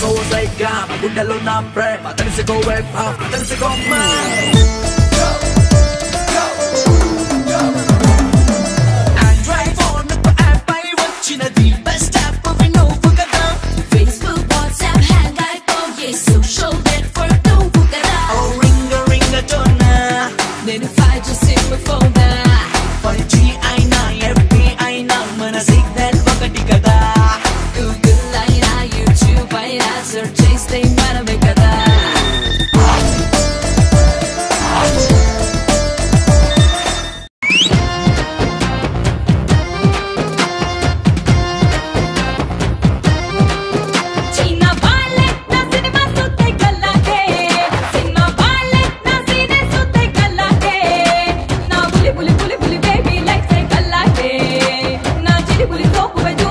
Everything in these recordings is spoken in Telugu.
సో సైగా గుండెలో నా ప్రేమ తెలుసుకోవే భామ తెలుసుకోమ్మా corpo vai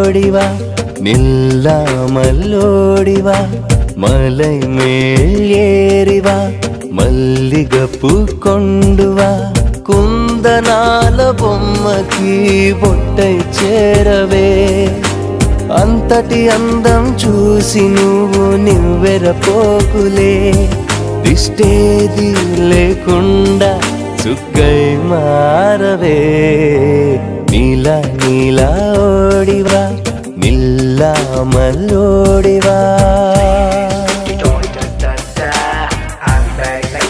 மல்லோடிவா நில்லா மல்லோடிவா மலை மேல் ஏறிவா மல்லிகப்பு கொண்டுவா కుందనాల బొమ్మకి బొట్టై చేరవే. అంతటి అందం చూసి నువ్వు నివ్వెరపోకులే. దిష్టేది లేకుండా చుక్కై మారవే. నీల నీల ఓడివా నిల్ల మల్లోడివా. I'm back like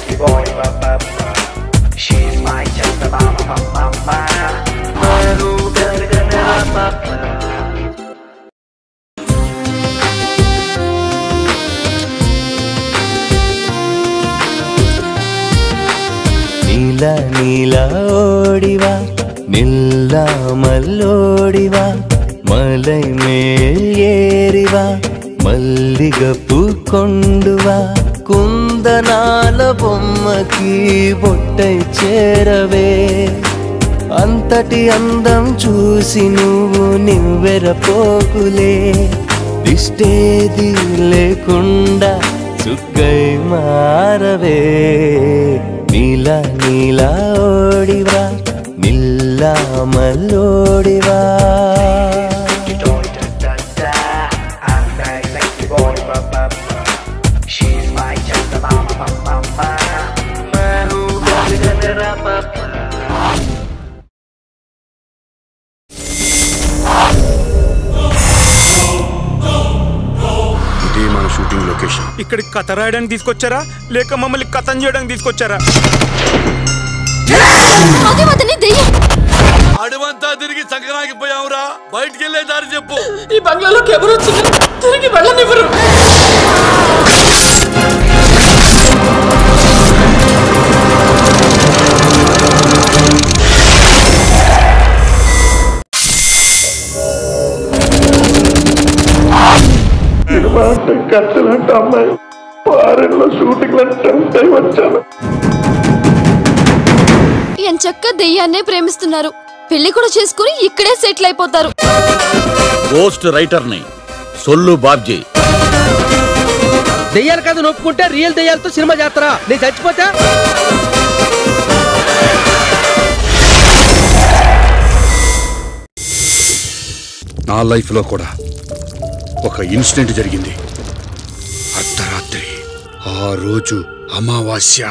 నిల్లామల్లోడివా మలై மலை మల్లిగ పూకొండువా కుందనాల బొమ్మకి బొట్టై చేరవే. అంతటి అందం చూసి నువ్వు నివ్వెరపోకులే. దిష్టేది లేకుండా చుక్కై మారవే. నీలా నీలా ఇక్కడికి కథ రాయడానికి తీసుకొచ్చారా? లేక మమ్మల్ని కథం చేయడానికి తీసుకొచ్చారా? అడవంతా తిరిగి సంక్రాంతికి పోయావురా. బయటికి వెళ్ళే దారి చెప్పు. ఈ బంగ్లాలోకి ఎవరు వచ్చినా సినిమా అంటే అమ్మాయి ఫారెన్లో షూటింగ్ అంటే వచ్చాను. ఎంచక్క దెయ్యాన్నే ప్రేమిస్తున్నారు. పెళ్ళి కూడా చేసుకుని ఇక్కడే సెటిల్ అయిపోతారు. గోస్ట్ రైటర్ని సొల్లు బాబ్జీ. దెయ్యాలు కాదు నొప్పుకుంటే రియల్ దెయ్యాలతో సినిమా చేస్తారా నేను చచ్చిపోతే? నా లైఫ్లో కూడా ఒక ఇన్సిడెంట్ జరిగింది. అర్ధరాత్రి ఆ రోజు అమావాస్య.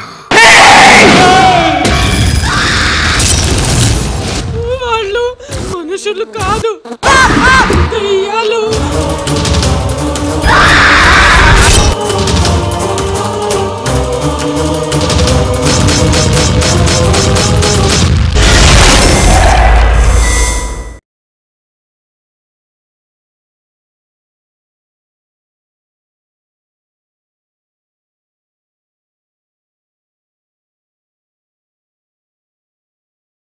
వాళ్ళు మనుషులు కాదు.